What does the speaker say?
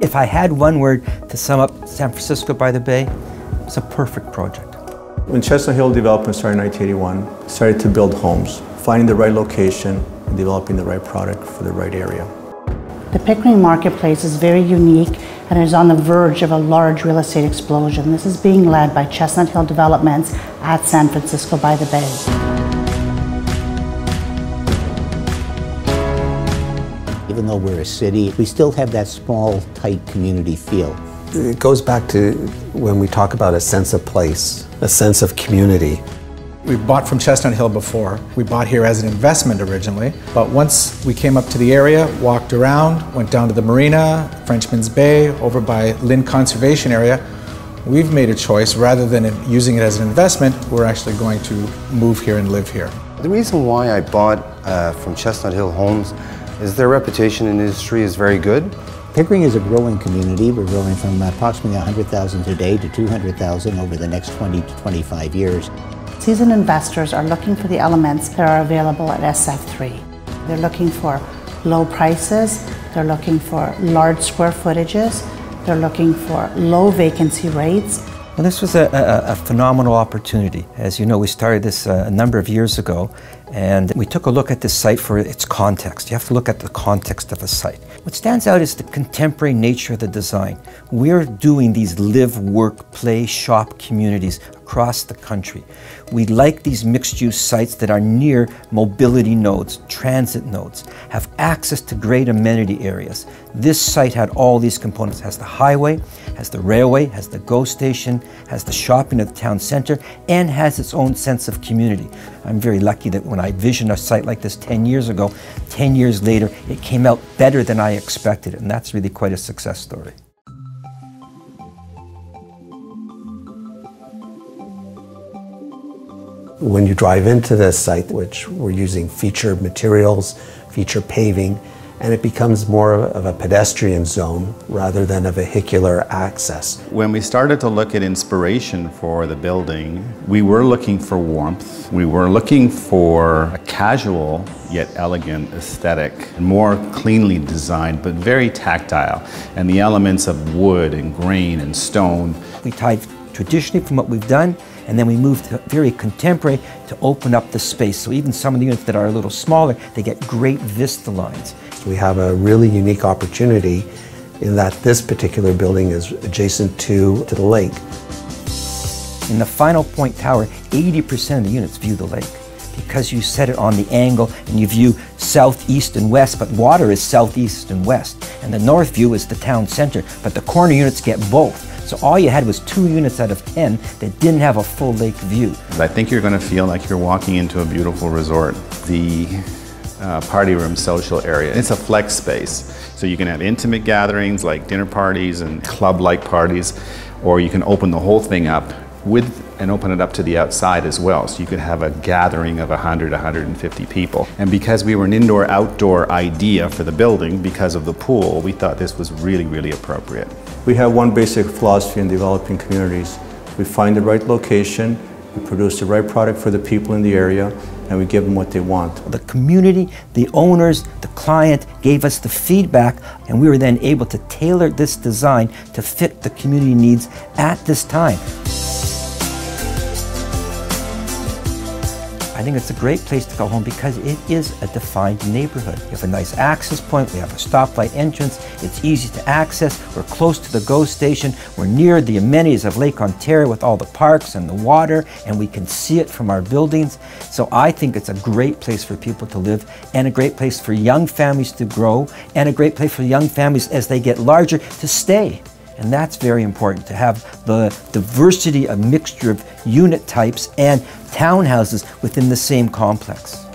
If I had one word to sum up San Francisco by the Bay, it's a perfect project. When Chestnut Hill Development started in 1981, started to build homes, finding the right location and developing the right product for the right area. The Pickering Marketplace is very unique and is on the verge of a large real estate explosion. This is being led by Chestnut Hill Developments at San Francisco by the Bay. Even though we're a city, we still have that small, tight community feel. It goes back to when we talk about a sense of place, a sense of community. We bought from Chestnut Hill before. We bought here as an investment originally, but once we came up to the area, walked around, went down to the marina, Frenchman's Bay, over by Lynn Conservation Area, we've made a choice rather than using it as an investment, we're actually going to move here and live here. The reason why I bought uh, from Chestnut Hill Homes is their reputation in the industry is very good. Pickering is a growing community. We're growing from approximately 100,000 today to 200,000 over the next 20 to 25 years. Seasoned investors are looking for the elements that are available at SF3. They're looking for low prices, they're looking for large square footages, they're looking for low vacancy rates. Well, this was a, a, a, phenomenal opportunity. As you know, we started this uh, a number of years ago, and we took a look at this site for its context. You have to look at the context of a site. What stands out is the contemporary nature of the design. We're doing these live, work, play, shop communities across the country. We like these mixed-use sites that are near mobility nodes, transit nodes, have access to great amenity areas. This site had all these components. It has the highway, has the railway, has the GO station, has the shopping at the town center, and has its own sense of community. I'm very lucky that when I visioned a site like this 10 years ago, 10 years later, it came out better than I expected, and that's really quite a success story. When you drive into this site, which we're using feature materials, feature paving, and it becomes more of a pedestrian zone rather than a vehicular access. When we started to look at inspiration for the building, we were looking for warmth. We were looking for a casual yet elegant aesthetic, more cleanly designed but very tactile, and the elements of wood and grain and stone. We tied traditionally from what we've done and then we moved to very contemporary to open up the space. So even some of the units that are a little smaller, they get great vista lines. We have a really unique opportunity in that this particular building is adjacent to, to the lake. In the final point tower, 80% of the units view the lake because you set it on the angle and you view southeast and west, but water is southeast and west. And the north view is the town center, but the corner units get both. So all you had was two units out of 10 that didn't have a full lake view. I think you're going to feel like you're walking into a beautiful resort. The uh, party room social area. It's a flex space. So you can have intimate gatherings like dinner parties and club-like parties, or you can open the whole thing up with and open it up to the outside as well. So you could have a gathering of 100, 150 people. And because we were an indoor-outdoor idea for the building, because of the pool, we thought this was really, really appropriate. We have one basic philosophy in developing communities. We find the right location, we produce the right product for the people in the area, and we give them what they want. The community, the owners, the client gave us the feedback, and we were then able to tailor this design to fit the community needs at this time. I think it's a great place to go home because it is a defined neighborhood. You have a nice access point, we have a stoplight entrance, it's easy to access, we're close to the GO station, we're near the amenities of Lake Ontario with all the parks and the water, and we can see it from our buildings. So I think it's a great place for people to live and a great place for young families to grow and a great place for young families as they get larger to stay. And that's very important to have the diversity of mixture of unit types and townhouses within the same complex.